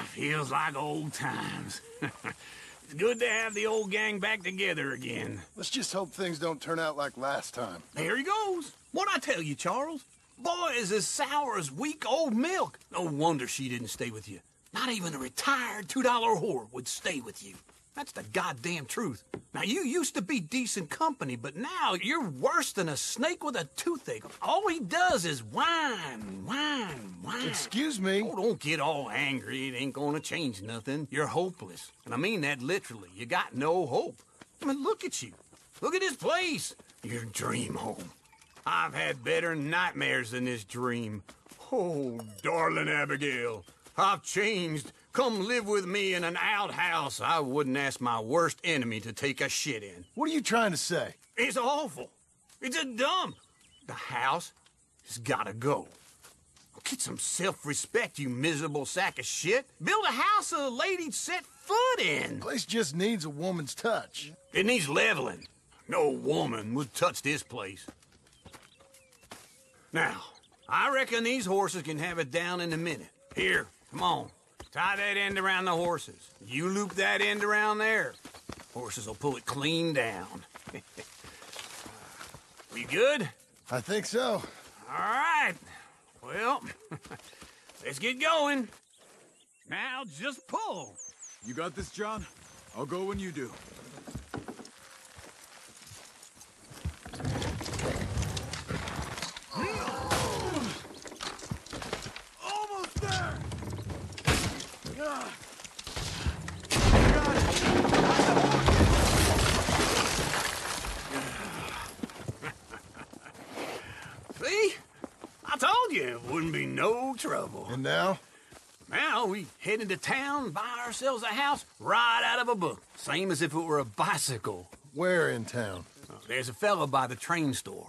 Ah, feels like old times. it's good to have the old gang back together again. Let's just hope things don't turn out like last time. There he goes. What'd I tell you, Charles? Boy is as sour as weak old milk. No wonder she didn't stay with you. Not even a retired $2 whore would stay with you. That's the goddamn truth. Now, you used to be decent company, but now you're worse than a snake with a toothache. All he does is whine, whine, whine. Excuse me? Oh, don't get all angry. It ain't gonna change nothing. You're hopeless. And I mean that literally. You got no hope. I mean, look at you. Look at this place. Your dream home. I've had better nightmares than this dream. Oh, darling Abigail, I've changed. Come live with me in an outhouse I wouldn't ask my worst enemy to take a shit in. What are you trying to say? It's awful. It's a dump. The house has gotta go. Get some self-respect, you miserable sack of shit. Build a house a lady'd set foot in. The Place just needs a woman's touch. It needs leveling. No woman would touch this place. Now, I reckon these horses can have it down in a minute. Here, come on. Tie that end around the horses. You loop that end around there. Horses will pull it clean down. we good? I think so. All right. Well, let's get going. Now just pull. You got this, John? I'll go when you do. Almost there! See? I told you it wouldn't be no trouble. And now? Now we head into town, buy ourselves a house right out of a book. Same as if it were a bicycle. Where in town? Uh, there's a fella by the train store.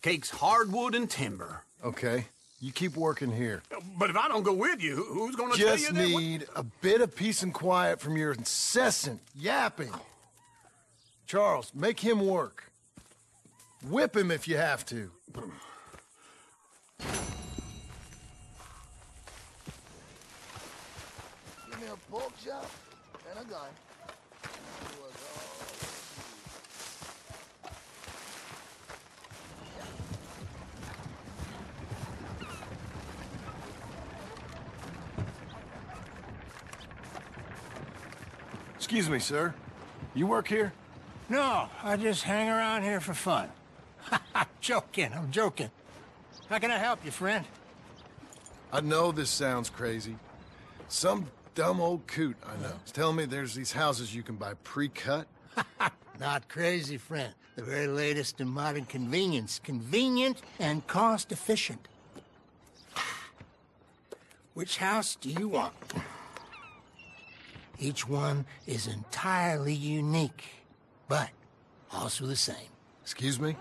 Cakes hardwood and timber. Okay. You keep working here. Uh, but if I don't go with you, who's gonna tell you Just need a bit of peace and quiet from your incessant yapping. Charles, make him work. Whip him if you have to. Give me a pork chop and a gun. Excuse me, sir. You work here? No, I just hang around here for fun. I'm joking, I'm joking. How can I help you, friend? I know this sounds crazy. Some dumb old coot I know is telling me there's these houses you can buy pre-cut. Not crazy, friend. The very latest in modern convenience. Convenient and cost efficient. Which house do you want? Each one is entirely unique, but also the same. Excuse me?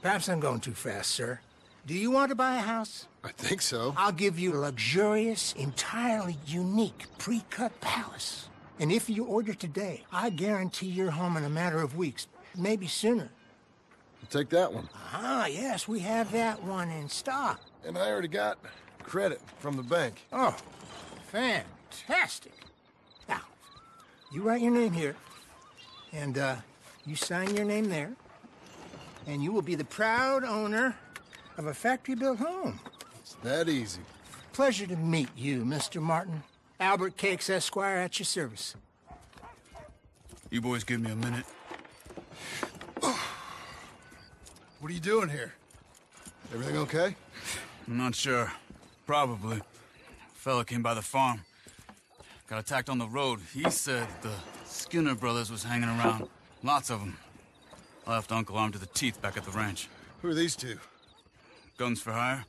Perhaps I'm going too fast, sir. Do you want to buy a house? I think so. I'll give you a luxurious, entirely unique pre-cut palace. And if you order today, I guarantee you're home in a matter of weeks, maybe sooner. I'll take that one. Ah, yes, we have that one in stock. And I already got credit from the bank. Oh, fantastic. Now, you write your name here, and uh, you sign your name there, and you will be the proud owner of a factory-built home. It's that easy. Pleasure to meet you, Mr. Martin. Albert Cakes Esquire at your service. You boys give me a minute. What are you doing here? Everything okay? I'm not sure. Probably. A Fella came by the farm. Got attacked on the road. He said the Skinner brothers was hanging around. Lots of them. Left Uncle armed to the teeth back at the ranch. Who are these two? Guns for hire?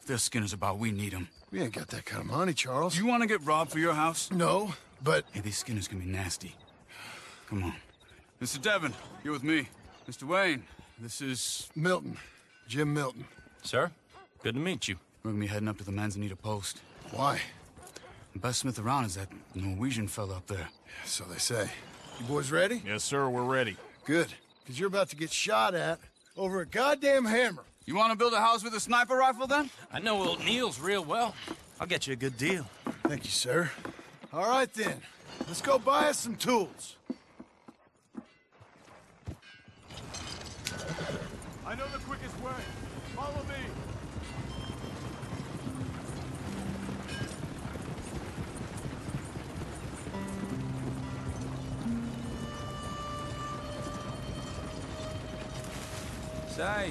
If there's Skinners about, we need them. We ain't got that kind of money, Charles. You want to get robbed for your house? No, but Hey, these Skinners can be nasty. Come on. Mr. Devon, you're with me. Mr. Wayne, this is... Milton. Jim Milton. Sir, good to meet you. We're gonna be heading up to the Manzanita Post. Why? The best smith around is that Norwegian fella up there. Yeah, so they say. You boys ready? Yes, sir, we're ready. Good. Because you're about to get shot at over a goddamn hammer. You want to build a house with a sniper rifle, then? I know old Neil's real well. I'll get you a good deal. Thank you, sir. All right, then. Let's go buy us some tools. I know the quickest way. Follow me. Say,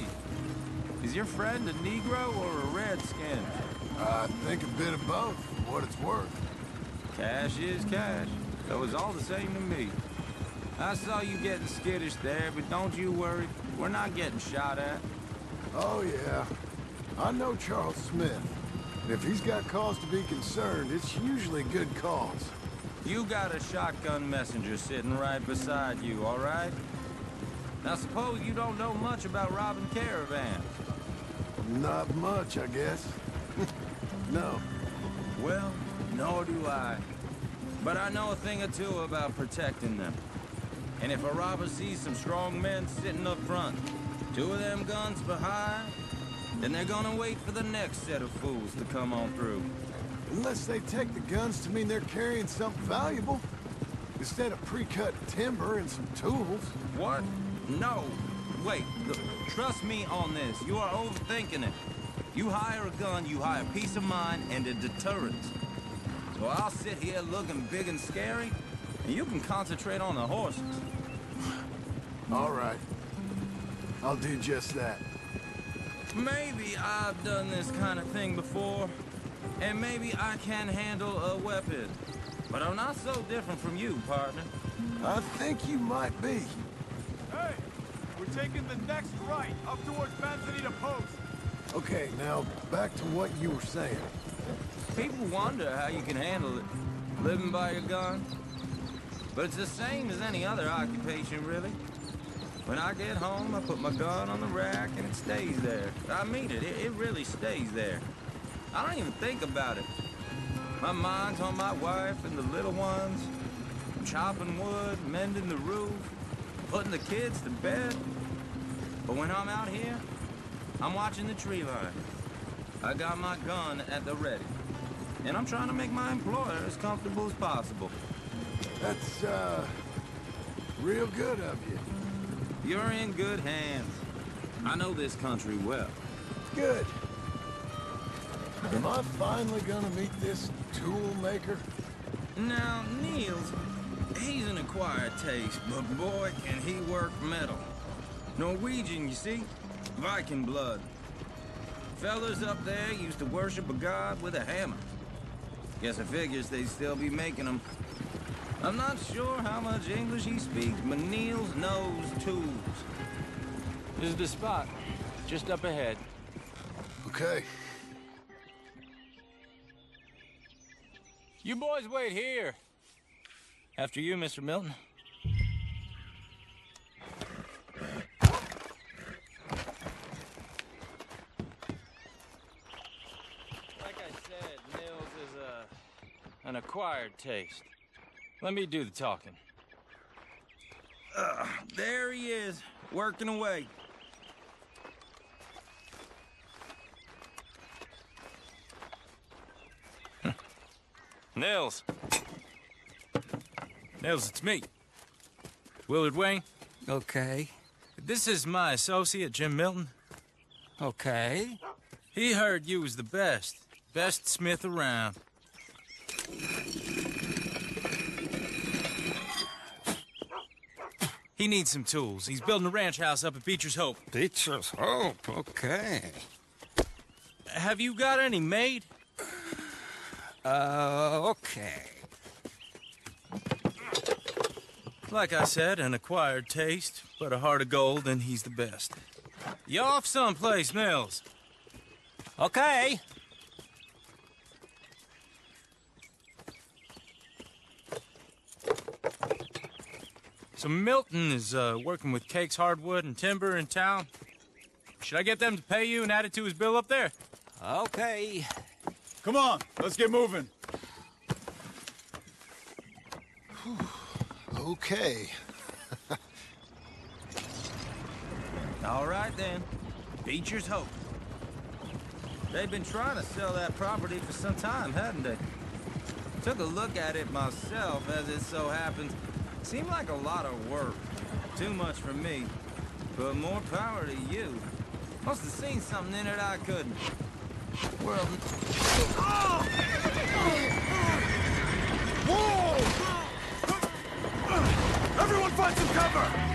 is your friend a Negro or a Redskin? I think a bit of both, for what it's worth. Cash is cash. So it's all the same to me. I saw you getting skittish there, but don't you worry. We're not getting shot at. Oh, yeah. I know Charles Smith. And if he's got cause to be concerned, it's usually good cause. You got a shotgun messenger sitting right beside you, all right? Now suppose you don't know much about robbing caravans. Not much, I guess. no. Well, nor do I. But I know a thing or two about protecting them. And if a robber sees some strong men sitting up front, two of them guns behind, then they're gonna wait for the next set of fools to come on through. Unless they take the guns to mean they're carrying something valuable. Instead of pre-cut timber and some tools. What? No. Wait, look, trust me on this. You are overthinking it. You hire a gun, you hire peace of mind and a deterrent. So I'll sit here looking big and scary, and you can concentrate on the horses. All right. I'll do just that. Maybe I've done this kind of thing before, and maybe I can handle a weapon. But I'm not so different from you, partner. I think you might be. Hey, we're taking the next right up towards Manzanita Post. Okay, now back to what you were saying. People wonder how you can handle it, living by your gun. But it's the same as any other occupation, really. When I get home, I put my gun on the rack and it stays there. I mean it, it, it really stays there. I don't even think about it. My mind's on my wife and the little ones. I'm chopping wood, mending the roof, putting the kids to bed. But when I'm out here, I'm watching the tree line. I got my gun at the ready. And I'm trying to make my employer as comfortable as possible. That's, uh, real good of you. You're in good hands. I know this country well. Good. Am I finally gonna meet this tool maker? Now, Niels, he's an acquired taste, but boy, can he work metal. Norwegian, you see? Viking blood. Fellas up there used to worship a god with a hammer. Guess I figures they'd still be making them. I'm not sure how much English he speaks, but Niels knows tools. This is the spot. Just up ahead. Okay. You boys wait here. After you, Mr. Milton. Like I said, Nils is a an acquired taste. Let me do the talking. There he is, working away. Nils. Nils, it's me. Willard Wayne. Okay, This is my associate, Jim Milton. okay. He heard you was the best. Best smith around. He needs some tools. He's building a ranch house up at Beecher's Hope. Beecher's Hope, okay. Have you got any made? Uh, okay. Like I said, an acquired taste, but a heart of gold, and he's the best. You off someplace, Mills? Okay. So Milton is uh, working with Cakes Hardwood and Timber in town. Should I get them to pay you and add it to his bill up there? Okay. Come on, let's get moving. Okay. All right then. Beecher's Hope. They've been trying to sell that property for some time, hadn't they? Took a look at it myself, as it so happens. Seemed like a lot of work. Too much for me. But more power to you. Must have seen something in it I couldn't. Well, Whoa! Everyone find some cover!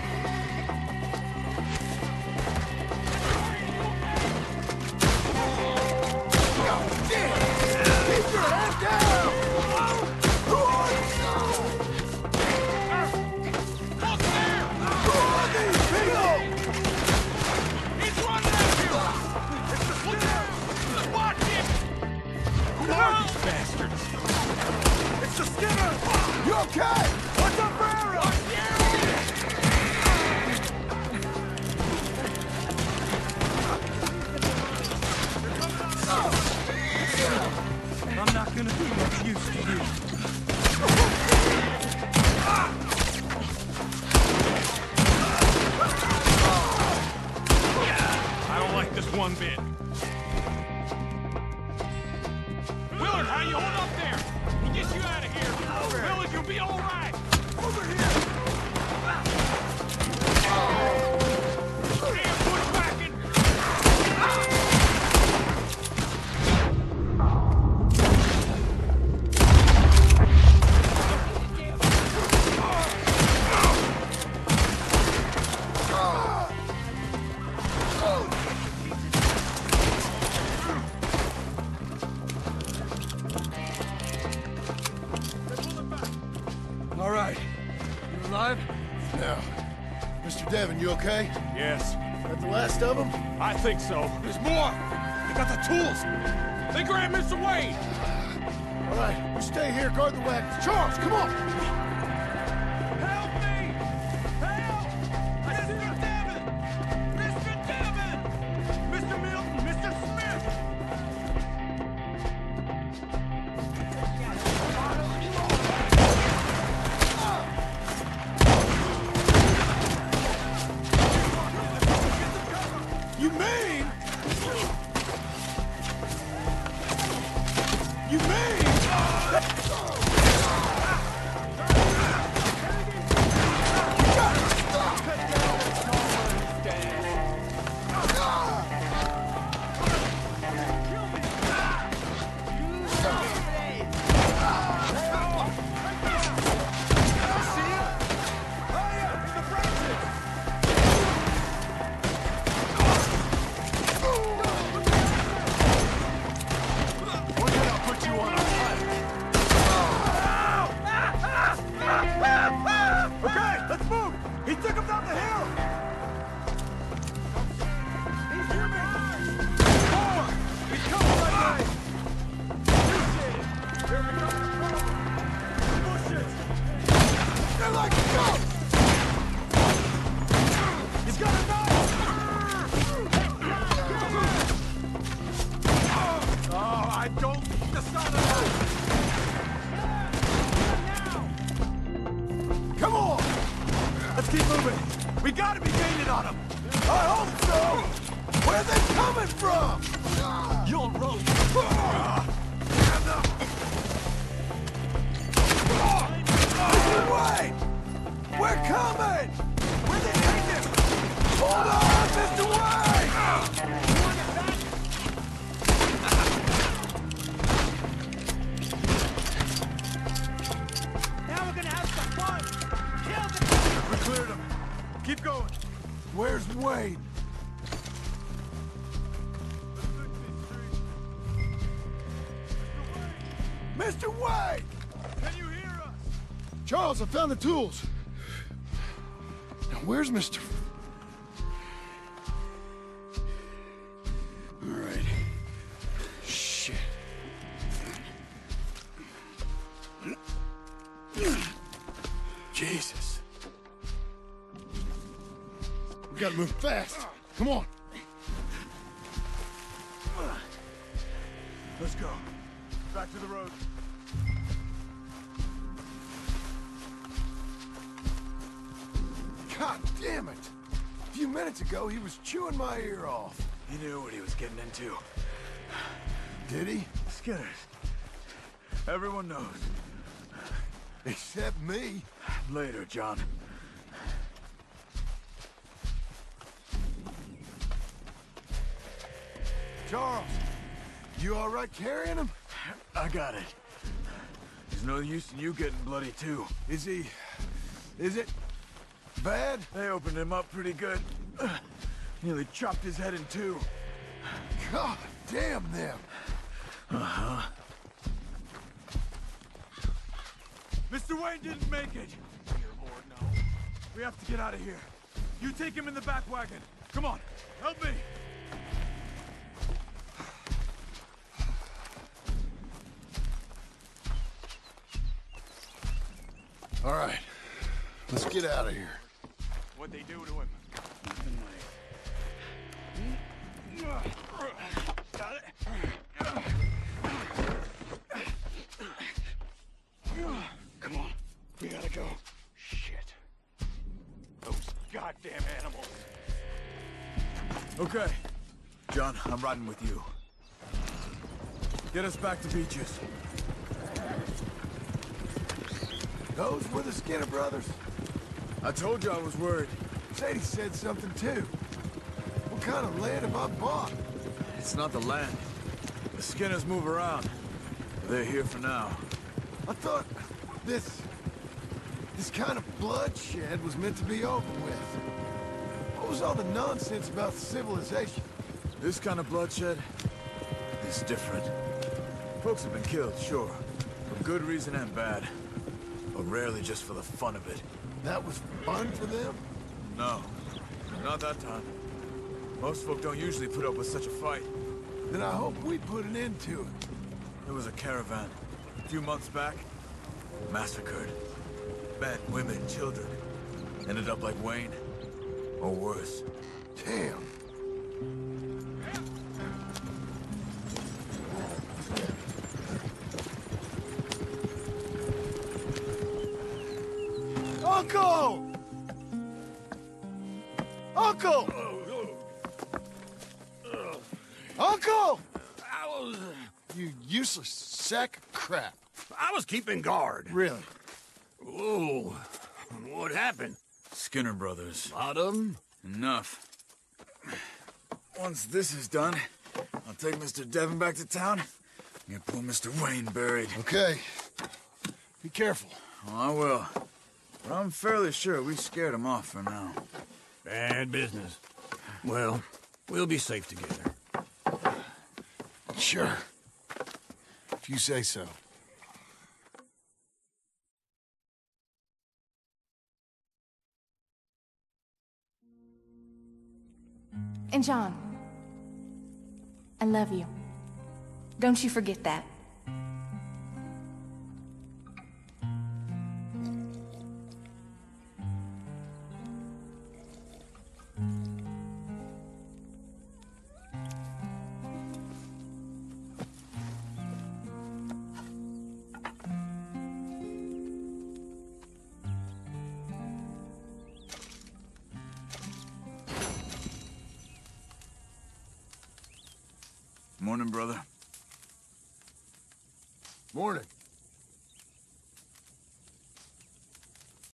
Like this one bit. Willard, how you hold up there? We'll get you out of here. Willard, you'll be all right. Over here. Alive? Yeah. Mr. Devon, you okay? Yes, That the last of them? I think so. There's more. They got the tools. They grabbed Mr. Wade. All right, you stay here, guard the wagons. Charles, come on! Keep moving! We gotta be gaining on them. I hope so! Where are they coming from? You'll roll! Wade! We're coming! Where they him? Hold on, Mr. Wade! Keep going. Where's Wade? Mr. Wade! Can you hear us? Charles, I found the tools. Now, where's Mr. gotta move fast. Come on. Let's go. Back to the road. God damn it! A few minutes ago, he was chewing my ear off. He knew what he was getting into. Did he? Skinners. Everyone knows. Except me. Later, John. Charles, you all right carrying him? I got it. There's no use in you getting bloody, too. Is he... is it... bad? They opened him up pretty good. Nearly chopped his head in two. God damn them. Uh-huh. Mr. Wayne didn't make it. Dear Lord, no. We have to get out of here. You take him in the back wagon. Come on, help me. All right. Let's get out of here. What'd they do to him? Got it? Come on. We gotta go. Shit. Those goddamn animals. Okay. John, I'm riding with you. Get us back to Beecher's. Those were the Skinner brothers. I told you I was worried. Sadie said something too. What kind of land have I bought? It's not the land. The Skinners move around. They're here for now. I thought this... this kind of bloodshed was meant to be over with. What was all the nonsense about civilization? This kind of bloodshed is different. Folks have been killed, sure. For good reason and bad. But rarely just for the fun of it. That was fun for them? No. Not that time. Most folk don't usually put up with such a fight. Then I hope we put an end to it. There was a caravan. A few months back. Massacred. Men, women, children. Ended up like Wayne. Or worse. Damn. Useless sack of crap. I was keeping guard. Really? Whoa. What happened? Skinner brothers. lot of them? Enough. Once this is done, I'll take Mr. Devon back to town and get poor Mr. Wayne buried. Okay. Be careful. Oh, I will. But I'm fairly sure we scared him off for now. Bad business. Well, we'll be safe together. Sure. If you say so. And John, I love you. Don't you forget that.